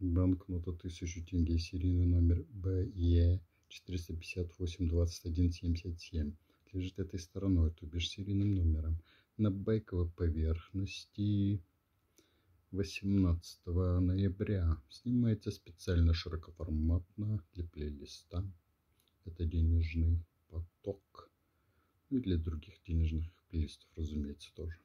Банкнота 1000 тенге, серийный номер БЕ 458-21-77. Лежит этой стороной, то бишь серийным номером. На байковой поверхности 18 ноября. Снимается специально широкоформатно для плейлиста. Это денежный поток. Ну и для других денежных плейлистов, разумеется, тоже.